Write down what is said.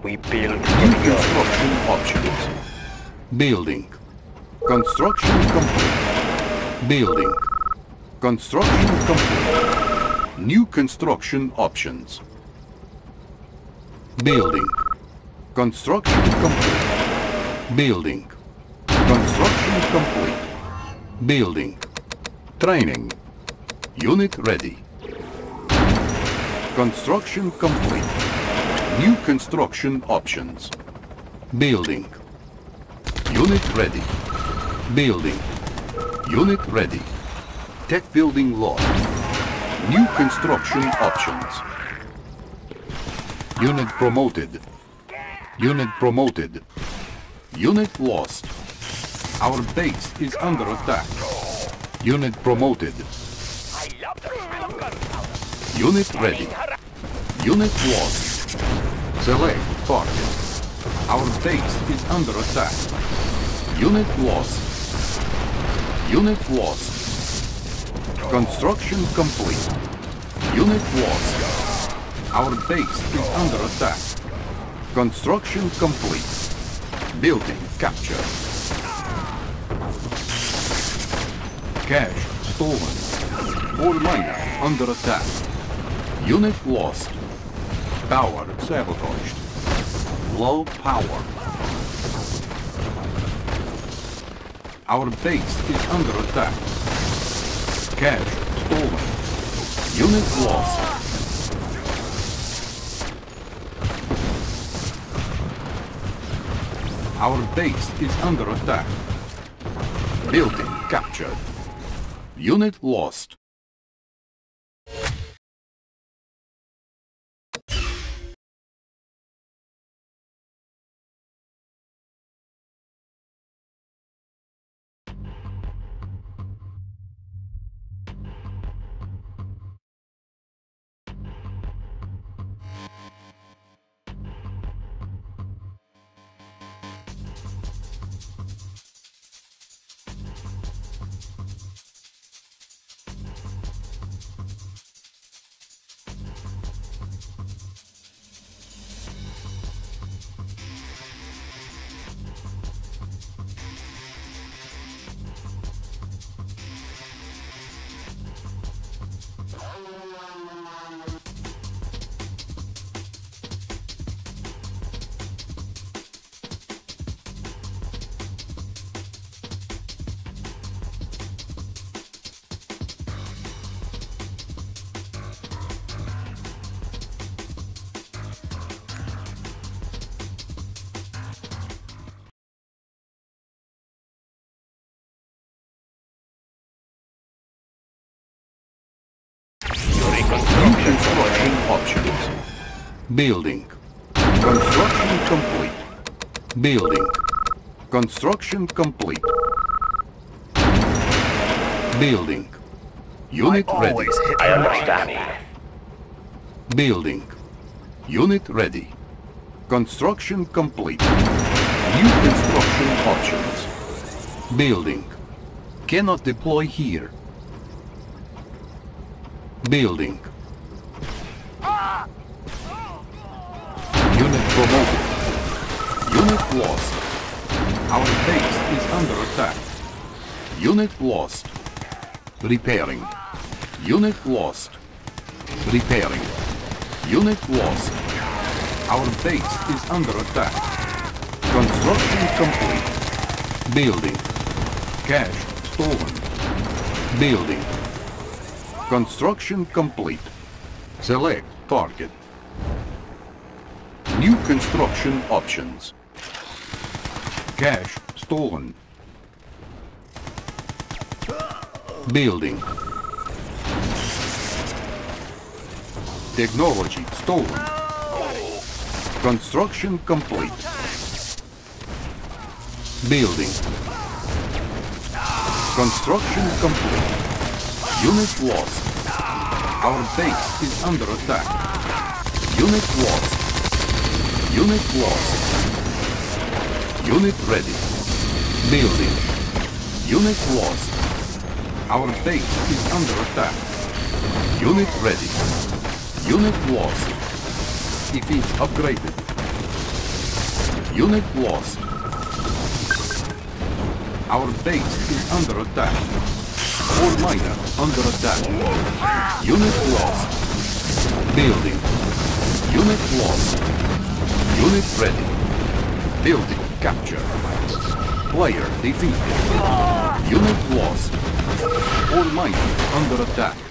We build New construction options. Building. Construction complete. Building. Construction complete. New construction options. Building. Construction complete. Building. Construction complete. Building. Training. Unit ready. Construction complete. New construction options. Building. Unit ready. Building. Unit ready. Tech building lost. New construction options. Unit promoted. Unit promoted. Unit lost. Our base is under attack. Unit promoted. Unit ready. Unit lost. Select target. Our base is under attack. Unit lost. Unit lost. Construction complete. Unit lost. Our base is under attack. Construction complete. Building captured. Cash stolen. Ore miner under attack. Unit lost. Power sabotaged. Low power. Our base is under attack. Cash stolen. Unit lost. Our base is under attack. Building captured. Unit lost. Options. Building. Construction complete. Building. Construction complete. Building. Unit ready. I understand. Building. Unit ready. Construction complete. New construction options. Building. Cannot deploy here. Building. Unit lost. Our base is under attack. Unit lost. Repairing. Unit lost. Repairing. Unit lost. Our base is under attack. Construction complete. Building. Cash stolen. Building. Construction complete. Select target. New construction options. Cash stolen. Building. Technology stolen. Construction complete. Building. Construction complete. Unit lost. Our base is under attack. Unit lost. Unit lost. Unit ready. Building. Unit lost. Our base is under attack. Unit ready. Unit lost. Defeat upgraded. Unit lost. Our base is under attack. Ore miner under attack. Unit lost. Building. Unit lost. Unit ready. Building captured. Player defeated. Unit lost. Miner under attack.